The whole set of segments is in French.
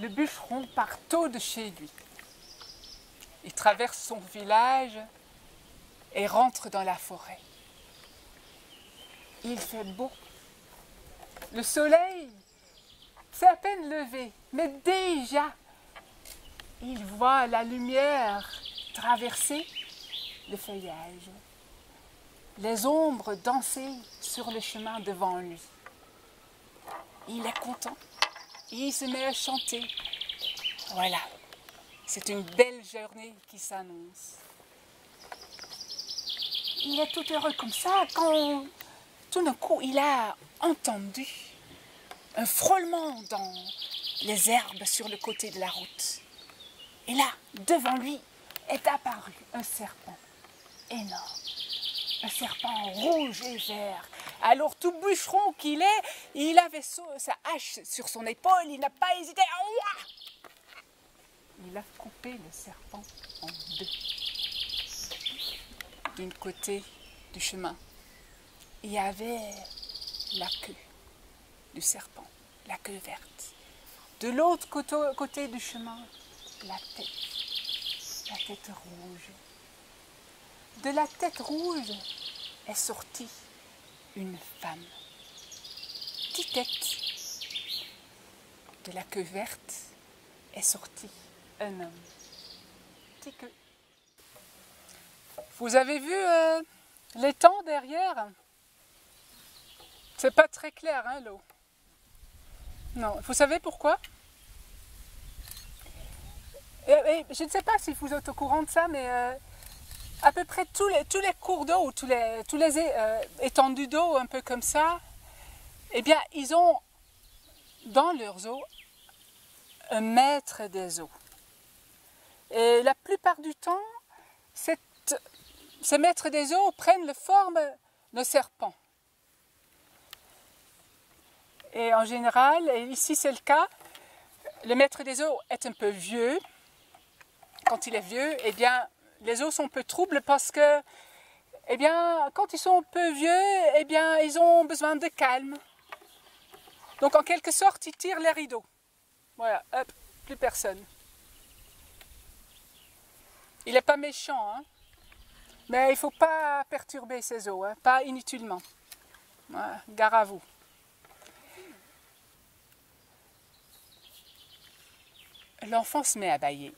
le bûcheron part tôt de chez lui. Il traverse son village et rentre dans la forêt. Il fait beau. Le soleil s'est à peine levé, mais déjà il voit la lumière traverser le feuillage, les ombres danser sur le chemin devant lui. Il est content, il se met à chanter. Voilà, c'est une belle journée qui s'annonce. Il est tout heureux comme ça quand tout d'un coup il a entendu un frôlement dans les herbes sur le côté de la route. Et là, devant lui, est apparu un serpent énorme. Un serpent rouge et vert. Alors tout bûcheron qu'il est, il avait sa hache sur son épaule, il n'a pas hésité. Il a coupé le serpent en deux. D'un côté du chemin, il y avait la queue du serpent, la queue verte. De l'autre côté du chemin, la tête, la tête rouge. De la tête rouge est sortie une femme, petite tête. De la queue verte est sorti un homme, petit queue. Vous avez vu euh, l'étang derrière? C'est pas très clair, hein, l'eau. Non, vous savez pourquoi? Je ne sais pas si vous êtes au courant de ça, mais euh, à peu près tous les, cours d'eau, tous les, tous euh, étendues d'eau un peu comme ça, eh bien, ils ont dans leurs eaux un maître des eaux. Et la plupart du temps, ces maîtres des eaux prennent la forme de serpents. Et en général, et ici c'est le cas, le maître des eaux est un peu vieux, quand il est vieux, eh bien, les os sont un peu troubles parce que, eh bien, quand ils sont un peu vieux, eh bien, ils ont besoin de calme. Donc, en quelque sorte, ils tirent les rideaux. Voilà, hop, plus personne. Il n'est pas méchant, hein, mais il ne faut pas perturber ses os, hein, pas inutilement. Gare à vous. L'enfant se met à bailler.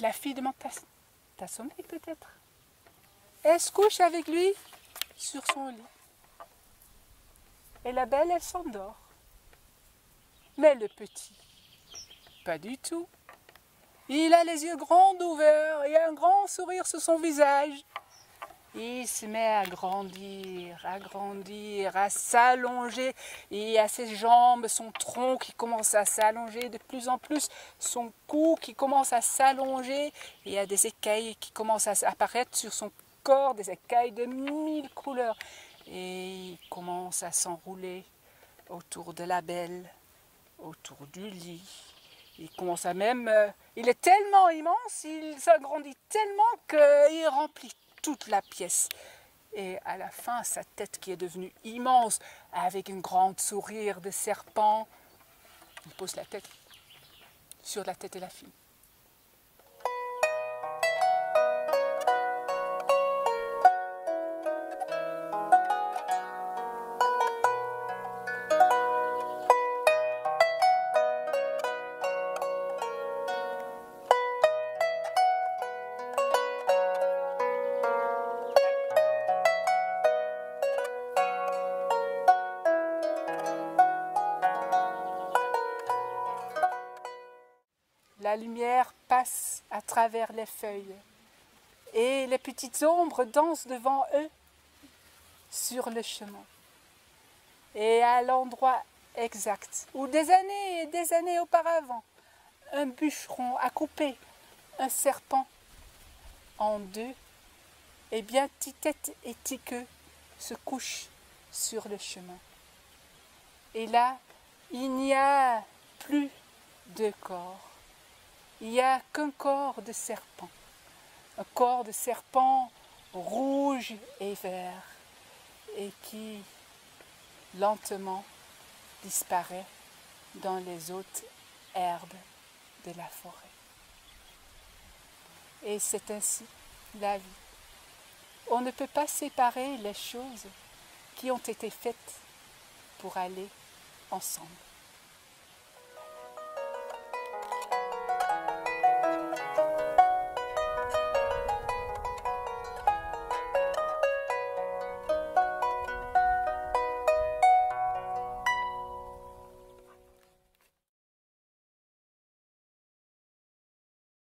La fille demande T'as sommeil peut-être Elle se couche avec lui sur son lit. Et la belle, elle s'endort. Mais le petit, pas du tout. Il a les yeux grands ouverts et un grand sourire sur son visage. Il se met à grandir, à grandir, à s'allonger. Et à ses jambes, son tronc qui commence à s'allonger de plus en plus, son cou qui commence à s'allonger. Il y a des écailles qui commencent à apparaître sur son corps, des écailles de mille couleurs. Et il commence à s'enrouler autour de la belle, autour du lit. Il commence à même... Euh, il est tellement immense, il s'agrandit tellement qu'il remplit toute la pièce. Et à la fin, sa tête qui est devenue immense, avec une grande sourire de serpent, il pose la tête sur la tête de la fille. La lumière passe à travers les feuilles et les petites ombres dansent devant eux sur le chemin. Et à l'endroit exact où des années et des années auparavant, un bûcheron a coupé un serpent en deux, et bien Titette et Tiqueux se couchent sur le chemin. Et là, il n'y a plus de corps il n'y a qu'un corps de serpent, un corps de serpent rouge et vert, et qui lentement disparaît dans les eaux herbe de la forêt. Et c'est ainsi la vie. On ne peut pas séparer les choses qui ont été faites pour aller ensemble.